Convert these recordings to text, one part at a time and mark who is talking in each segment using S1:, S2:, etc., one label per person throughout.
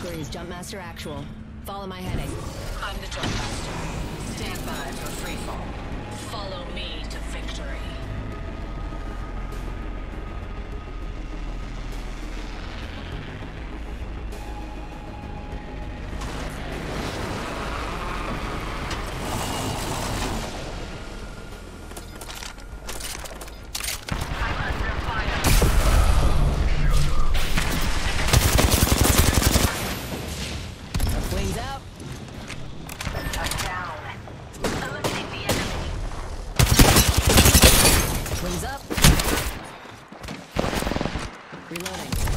S1: Valkyries, Jumpmaster Actual. Follow my heading.
S2: I'm the jump master. Stand by for free fall. Follow me to victory.
S1: Reloading.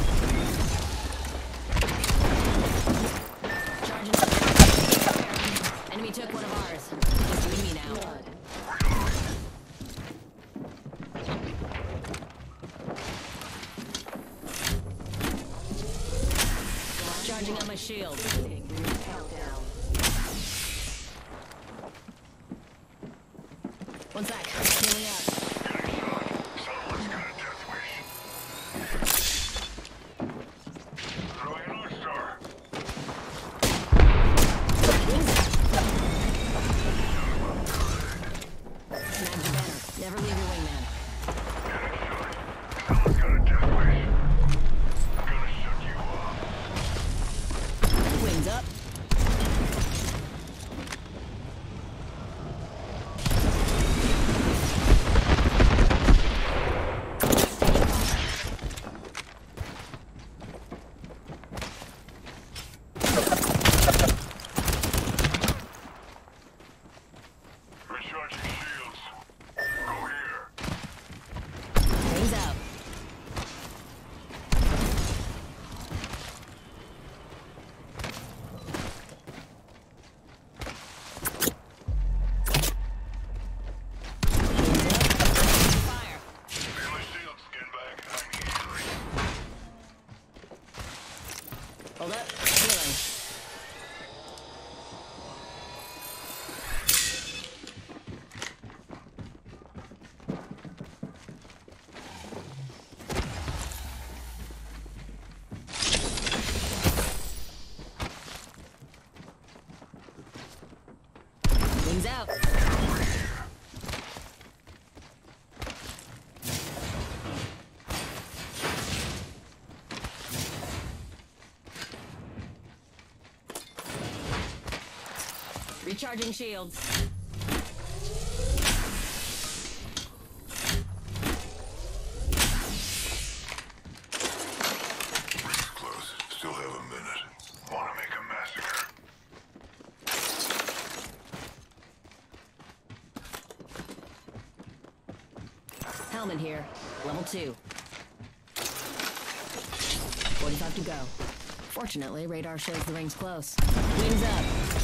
S3: Recharging shields. Close. Still have a minute. Wanna make a massacre?
S1: Helmet here. Level 2. 45 to go. Fortunately, radar shows the ring's close. Wings up.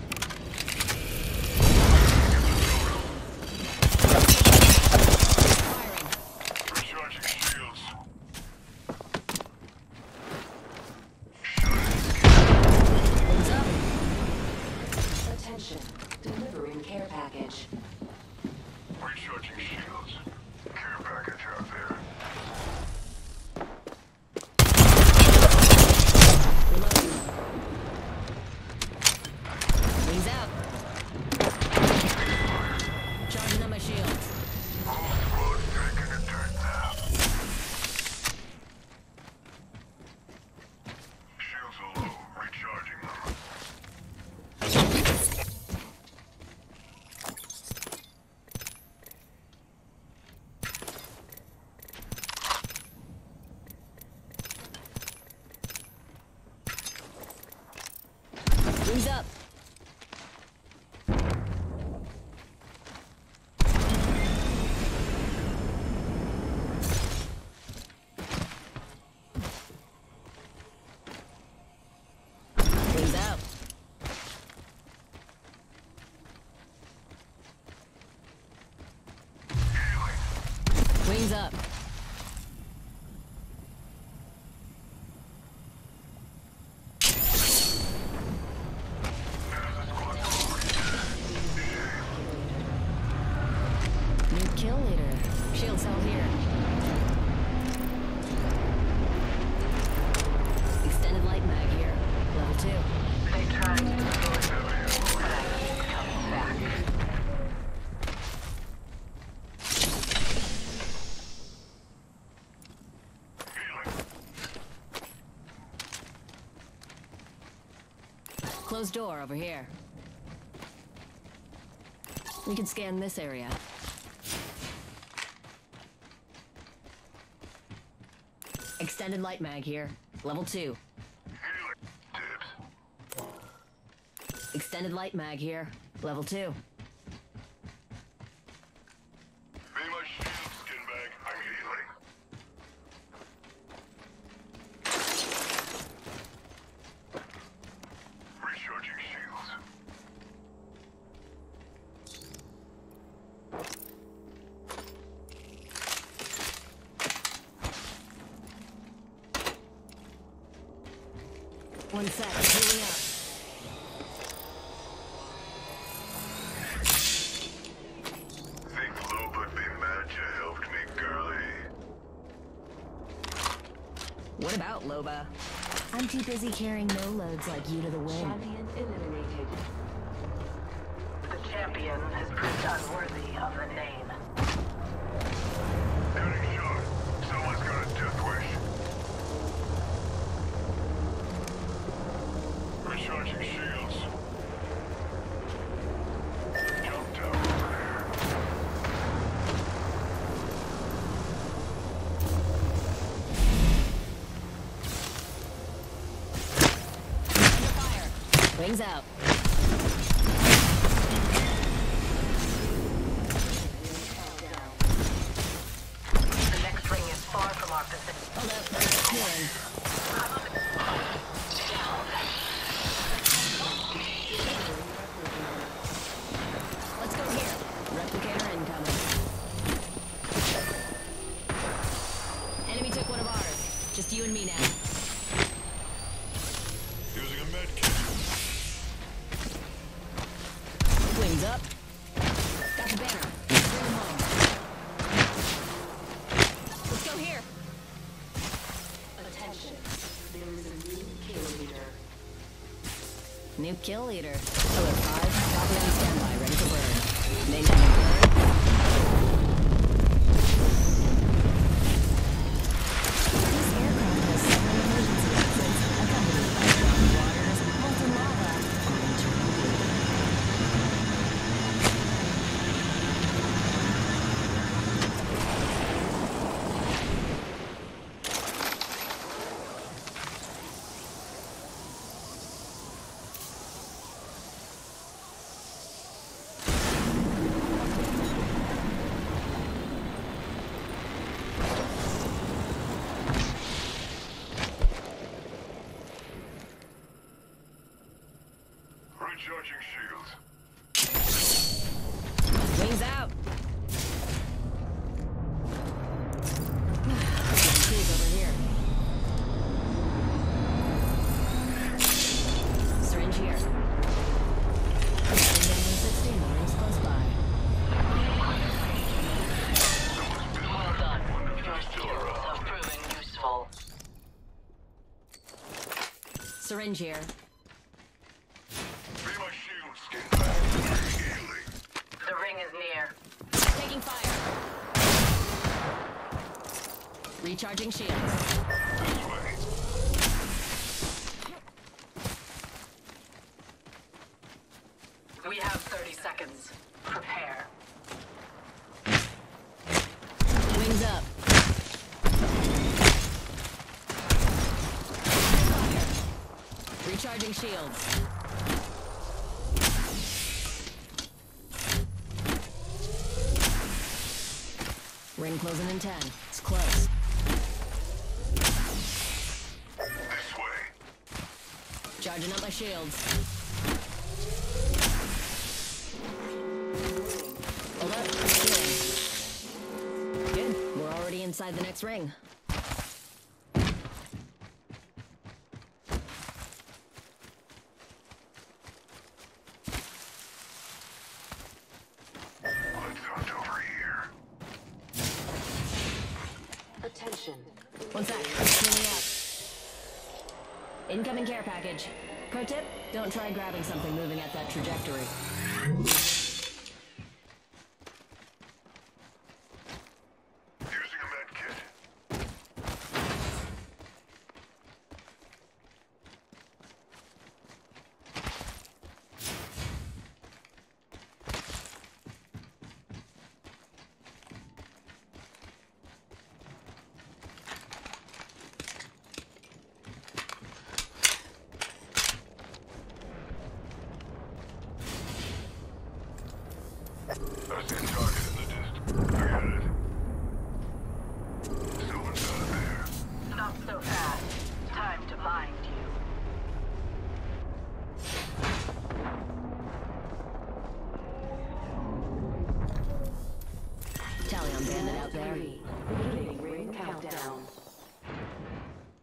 S3: closed door over here. We can scan this area. Extended light mag here. Level 2. Extended light mag here. Level 2.
S1: Be my shield, skinbag. I'm healing. Recharging shields.
S3: One sec. Healing up.
S1: Think Loeb would be mad you helped me, girlie?
S3: What about Loba? I'm too busy carrying no loads like you to the wind. Wings out.
S4: Kill leader.
S3: Alert 5. Copy on standby. Ready for burn. Main
S1: Recharging shields.
S3: Wings out. Cruise over here. Syringe here. Getting 16, the ring's close by.
S2: Well done. Your skills have proven useful.
S3: Syringe here.
S1: Be my shield, skinbag. Healing.
S2: The ring is near.
S3: Taking fire. Recharging shields.
S1: This way.
S2: We have 30 seconds. Prepare.
S3: Wings up. Fire. Recharging shields. Ring closing in 10. It's close. Charging up my shields. Up. Good. We're already inside the next ring.
S1: Let's hunt over here.
S4: Attention.
S3: One sec. Cleaning up. Incoming care package. Tip, don't try grabbing something moving at that trajectory.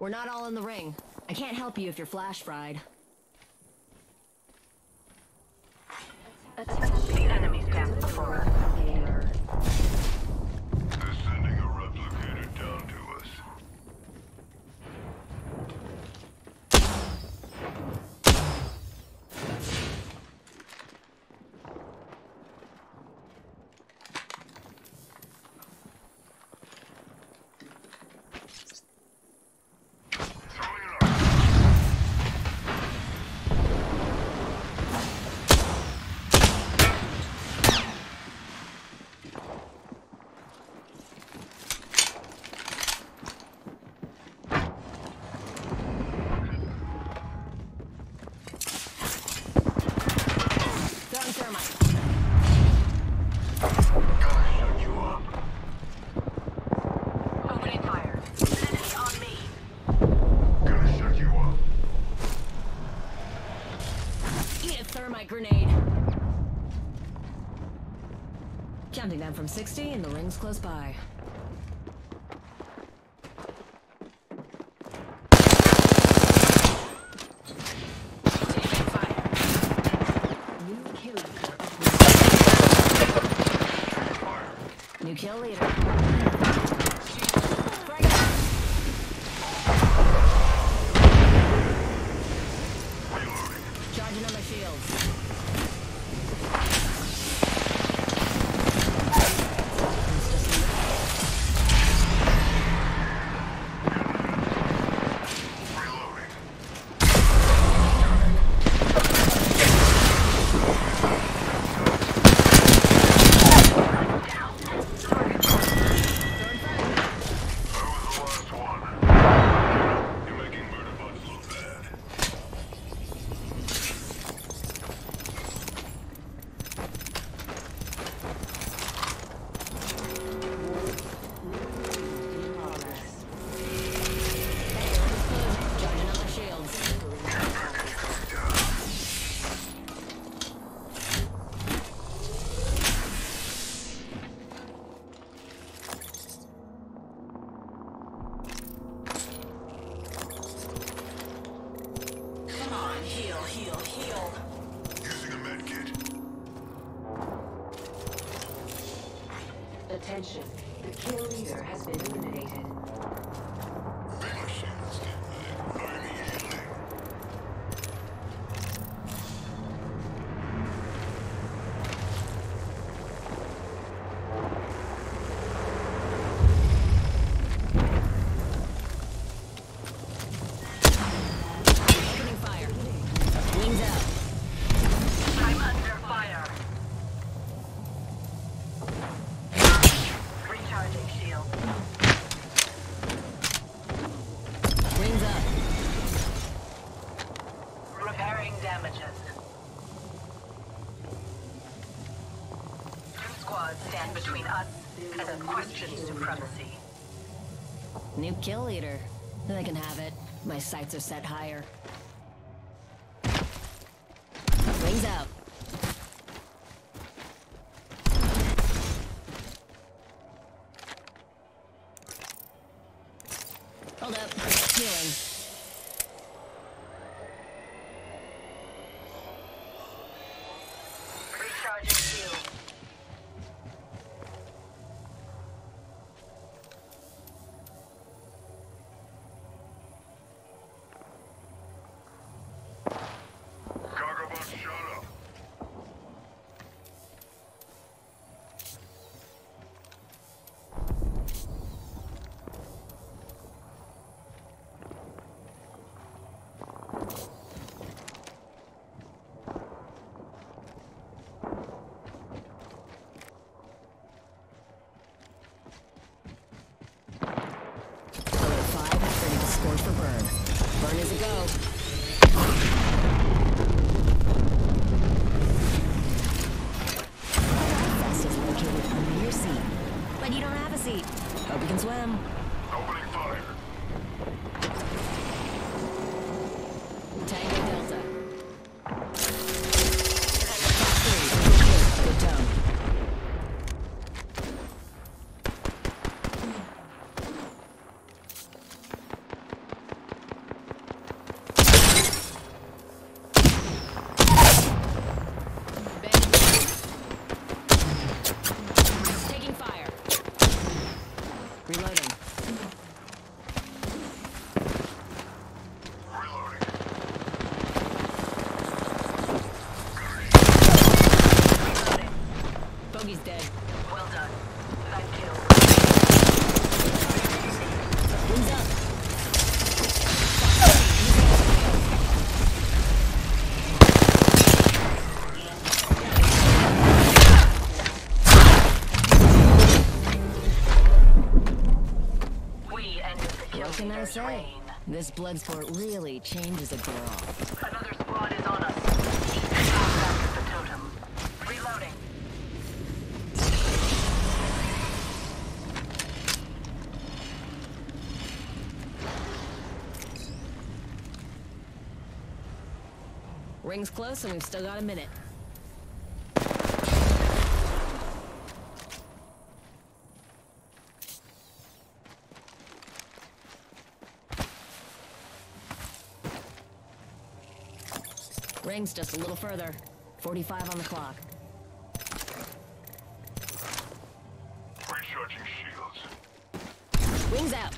S3: We're not all in the ring. I can't help you if you're flash fried. my grenade. Counting them from 60 and the ring's close by.
S4: New kill leader.
S3: kill eater. I can have it. My sights are set higher. Wings up. He's dead. Well done. That kill. Wings up. What can
S2: I
S3: say? This Bloodsport really changes a girl. Ring's close and we've still got a minute. Ring's just a little further. 45 on the clock.
S1: Recharging shields.
S3: Wings out.